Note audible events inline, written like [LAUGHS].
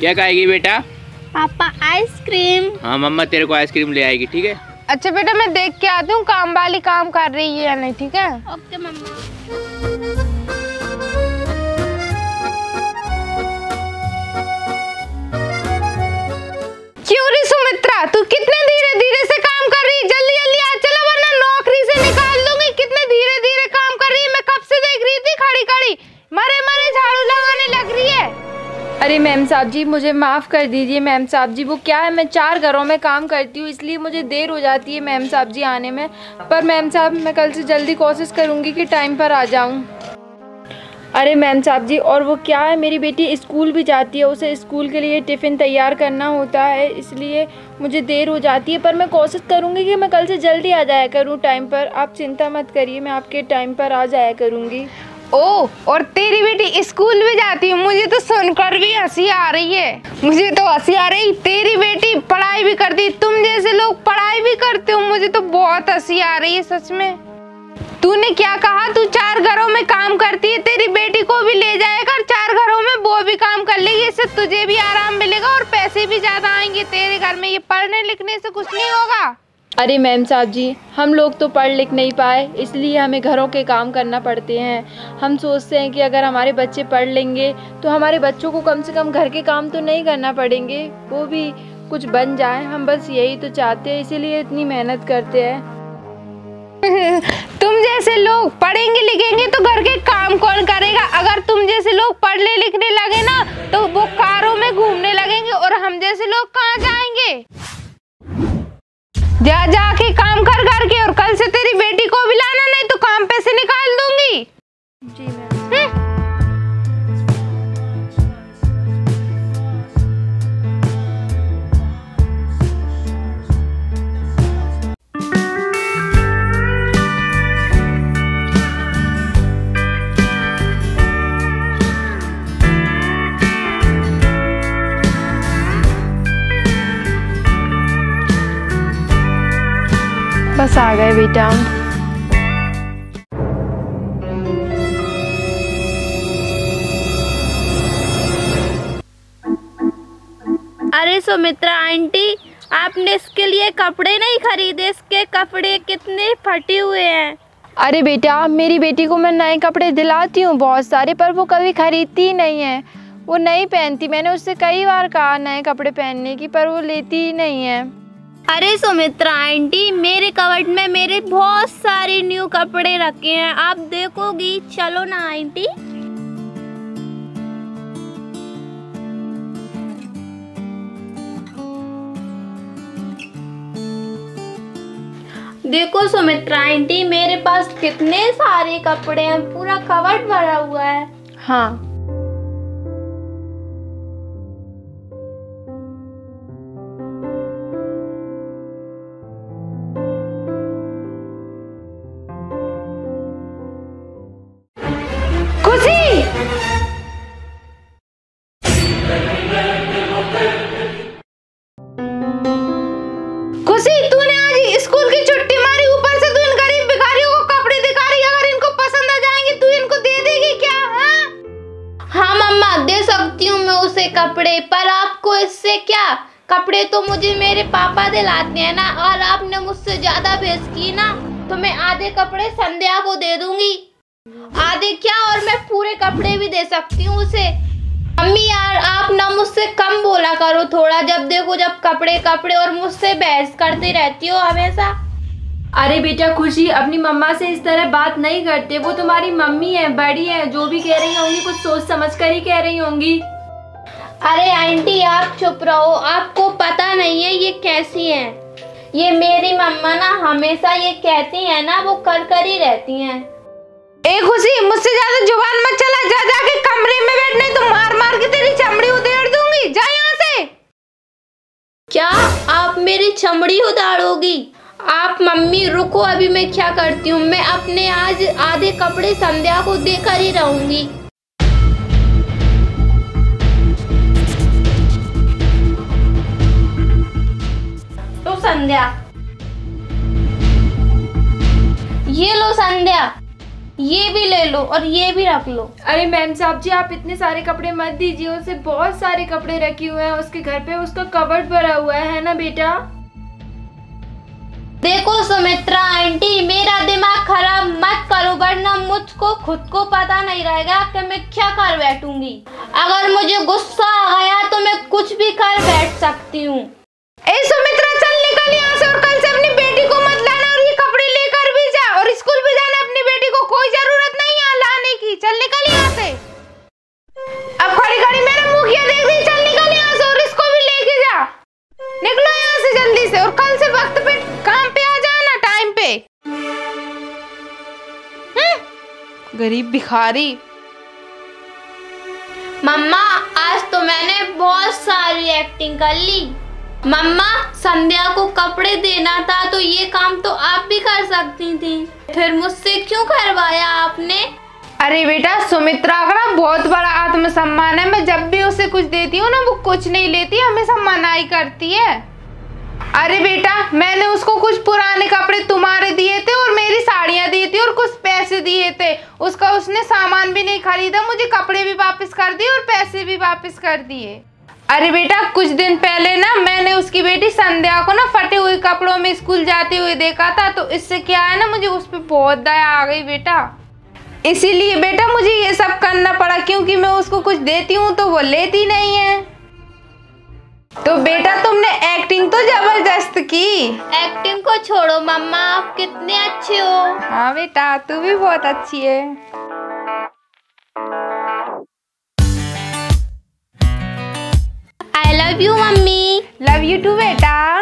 क्या खाएगी बेटा? पापा आइसक्रीम। हाँ मम्मा तेरे को आइसक्रीम ले आएगी ठीक है? अच्छा बेटा मैं देख के आती हूँ काम वाली काम कर रही है या नहीं ठीक है? ओके मम्मा। क्यों रे सुमित्रा? तू साहब जी, मुझे माफ़ कर दीजिए मैम साहब जी। वो क्या है? मैं चार घरों में काम करती हूँ, इसलिए मुझे देर हो जाती है मैम साहब जी आने में। पर मैम साहब, मैं कल से जल्दी कोशिश करूँगी कि टाइम पर आ जाऊँ। अरे मैम साहब जी, और वो क्या है? मेरी बेटी स्कूल भी जाती है, उसे स्कूल के लिए टिफ़िन तैयार करना होता है, इसलिए मुझे देर हो जाती है। पर मैं कोशिश करूँगी कि मैं कल से जल्दी आ जाया करूँ टाइम पर। आप चिंता मत करिए, मैं आपके टाइम पर आ जाया करूँगी। ओ और तेरी बेटी स्कूल भी जाती है। मुझे तो सुनकर भी हँसी आ रही है। मुझे तो हँसी आ रही, तेरी बेटी पढ़ाई भी करती तुम जैसे लोग पढ़ाई भी करते हो, मुझे तो बहुत हँसी आ रही है सच में। तूने क्या कहा? तू चार घरों में काम करती है, तेरी बेटी को भी ले जाएगा और चार घरों में वो भी काम कर लेगी। इससे तुझे भी आराम मिलेगा और पैसे भी ज़्यादा आएँगे। तेरे घर में ये पढ़ने लिखने से कुछ नहीं होगा। अरे मैम साहब जी, हम लोग तो पढ़ लिख नहीं पाए, इसलिए हमें घरों के काम करना पड़ते हैं। हम सोचते हैं कि अगर हमारे बच्चे पढ़ लेंगे तो हमारे बच्चों को कम से कम घर के काम तो नहीं करना पड़ेंगे। वो भी कुछ बन जाए, हम बस यही तो चाहते हैं, इसीलिए इतनी मेहनत करते हैं। [LAUGHS] तुम जैसे लोग पढ़ेंगे बस आ गए बेटा। अरे सुमित्रा आंटी आपने इसके लिए कपड़े नहीं खरीदे? इसके कपड़े कितने फटे हुए हैं? अरे बेटा मेरी बेटी को मैं नए कपड़े दिलाती हूँ बहुत सारे पर वो कभी खरीदती ही नहीं है। वो नहीं पहनती मैंने उससे कई बार कहा नए कपड़े पहनने की पर वो लेती ही नहीं है। अरे सुमित्रा आंटी, मेरे कबर्ड में मेरे बहुत सारे न्यू कपड़े रखे हैं। आप देखोगी। चलो ना आंटी। देखो सुमित्रा आंटी, मेरे पास कितने सारे कपड़े हैं। पूरा कबर्ड भरा हुआ है। हाँ। कपड़े, पर आपको इससे क्या? कपड़े तो मुझे मेरे पापा दिलाते हैं ना, और आपने मुझसे ज़्यादा भेज की ना तो मैं आधे कपड़े संध्या को दे दूँगी। आधे क्या? और मैं पूरे कपड़े भी दे सकती हूँ उसे। मम्मी यार, आप ना मुझसे कम बोला करो थोड़ा। जब देखो जब कपड़े कपड़े, और मुझसे बहस करती रहती हो हमेशा। अरे बेटा, खुशी, अपनी मम्मा से इस तरह बात नहीं करते। वो तुम्हारी मम्मी है, बड़ी है, जो भी कह रही होंगी, कुछ सोच समझ कर ही कह रही होंगी। अरे आंटी आप चुप रहो। आपको पता नहीं है ये कैसी हैं। ये मेरी मम्मा ना हमेशा ये कहती है ना वो कर कर ही रहती हैं। ए खुशी मुझसे ज़्यादा ज़ुबान मत चला। जा जाके कमरे में बैठ नहीं तो मार मार के तेरी चमड़ी उधेड़ दूँगी। जा यहाँ से। क्या आप मेरी चमड़ी उतारोगी? आप मम्मी रुको अभी मैं क्या करती हूँ? मैं अपने आज आधे कपड़े संध्या को देकर ही रहूँगी। संध्या। ये लो संध्या। ये भी ले लो और ये भी रख लो। अरे मैम साहब जी आप इतने सारे कपड़े मत दीजिए उसे बहुत सारे कपड़े रखे हुए हैं उसके घर पे उसका कवर्ड भरा हुआ है है ना बेटा? देखो सुमित्रा आंटी मेरा दिमाग खराब मत करो वरना मुझको खुद को पता नहीं रहेगा कि मैं क्या कर बैठूँगी। अगर मुझे गुस्सा आ गया तो मैं कुछ भी कर बैठ सकती हूँ। भिखारी। मम्मा आज तो मैंने बहुत सारी एक्टिंग कर ली। मम्मा संध्या को कपड़े देना था तो ये काम तो आप भी कर सकती थी। फिर मुझसे क्यों करवाया आपने? अरे बेटा सुमित्रा का ना बहुत बड़ा आत्मसम्मान है। मैं जब भी उसे कुछ देती हूँ ना वो कुछ नहीं लेती हमेशा मनाई करती है। अरे बेटा मैंने उसको कुछ पुराने कपड़े तुम्हारे दिए थे और मेरी साड़ियाँ दी थी और कुछ दिए थे। उसका उसने सामान भी नहीं खरीदा, मुझे कपड़े भी वापस कर दिए और पैसे भी वापस कर दिए। अरे बेटा, कुछ दिन पहले ना मैंने उसकी बेटी संध्या को ना फटे हुए कपड़ों में स्कूल जाते हुए देखा था तो इससे क्या है ना, मुझे उस पर बहुत दया आ गई बेटा। इसीलिए बेटा मुझे ये सब करना पड़ा, क्योंकि मैं उसको कुछ देती हूँ तो वो लेती नहीं है। तो बेटा तुमने एक्टिंग तो ज़बरदस्त की। एक्टिंग को छोड़ो मम्मा आप कितने अच्छे हो। हाँ बेटा तू भी बहुत अच्छी है। I love you mummy. Love you too बेटा।